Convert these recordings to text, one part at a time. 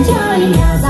À,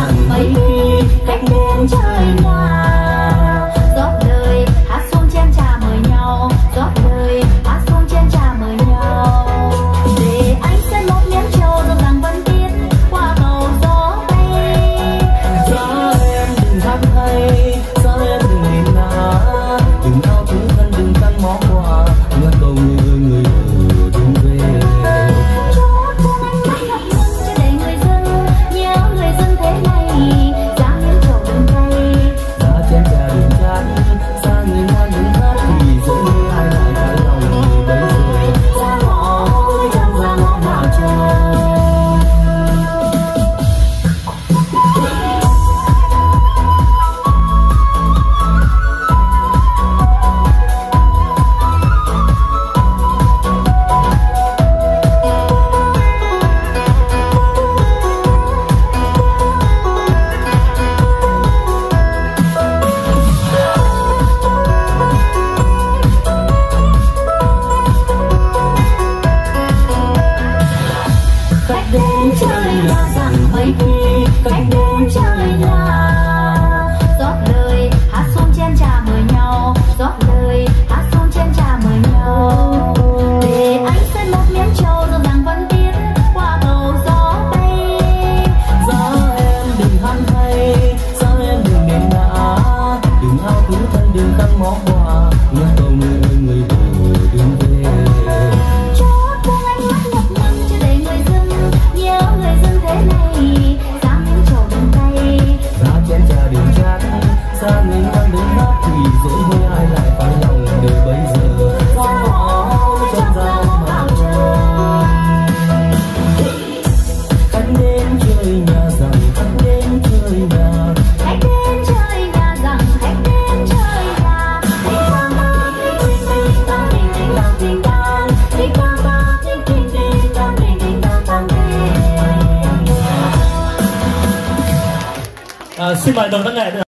去买豆 đỏ.